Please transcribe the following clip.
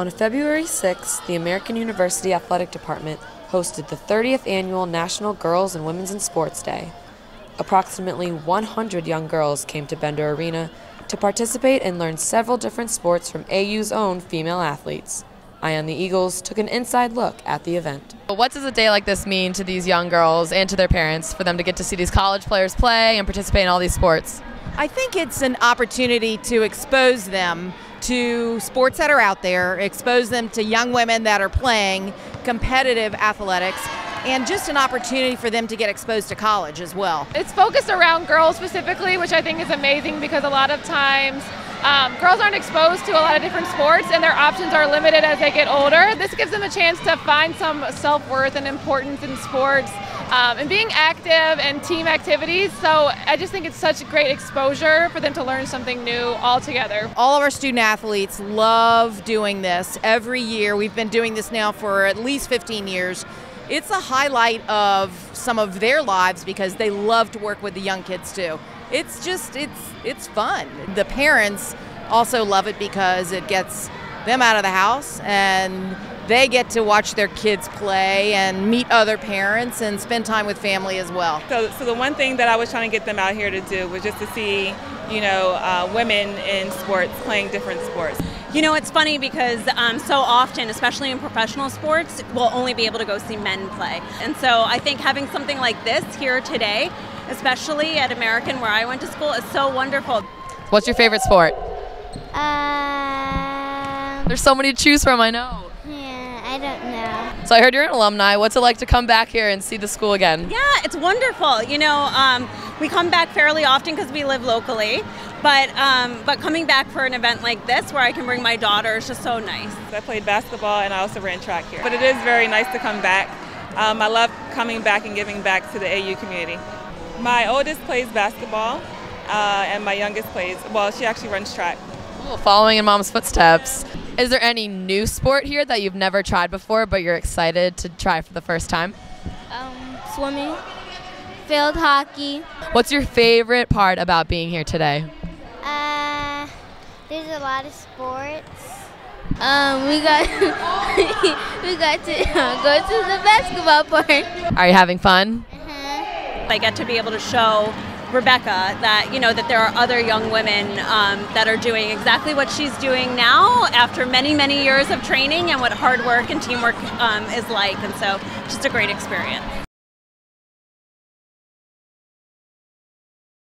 On February 6th, the American University Athletic Department hosted the 30th annual National Girls and Women's in Sports Day. Approximately 100 young girls came to Bender Arena to participate and learn several different sports from AU's own female athletes. Eye on the Eagles took an inside look at the event. What does a day like this mean to these young girls and to their parents for them to get to see these college players play and participate in all these sports? I think it's an opportunity to expose them to sports that are out there, expose them to young women that are playing competitive athletics, and just an opportunity for them to get exposed to college as well. It's focused around girls specifically, which I think is amazing because a lot of times um, girls aren't exposed to a lot of different sports and their options are limited as they get older. This gives them a chance to find some self worth and importance in sports um, and being active and team activities. So I just think it's such a great exposure for them to learn something new all together. All of our student athletes love doing this every year. We've been doing this now for at least 15 years. It's a highlight of some of their lives because they love to work with the young kids too it's just it's it's fun. The parents also love it because it gets them out of the house and they get to watch their kids play and meet other parents and spend time with family as well. So, so the one thing that I was trying to get them out here to do was just to see, you know, uh, women in sports playing different sports. You know, it's funny because um, so often, especially in professional sports, we'll only be able to go see men play. And so I think having something like this here today especially at American where I went to school, is so wonderful. What's your favorite sport? Um, There's so many to choose from, I know. Yeah, I don't know. So I heard you're an alumni. What's it like to come back here and see the school again? Yeah, it's wonderful. You know, um, we come back fairly often because we live locally, but um, but coming back for an event like this where I can bring my daughter is just so nice. I played basketball and I also ran track here. But it is very nice to come back. Um, I love coming back and giving back to the AU community. My oldest plays basketball, uh, and my youngest plays, well, she actually runs track. Cool, following in mom's footsteps. Is there any new sport here that you've never tried before but you're excited to try for the first time? Um, swimming, field hockey. What's your favorite part about being here today? Uh, there's a lot of sports. Um, we got we got to go to the basketball park. Are you having fun? Uh -huh. I get to be able to show Rebecca that you know that there are other young women um, that are doing exactly what she's doing now after many many years of training and what hard work and teamwork um, is like. And so just a great experience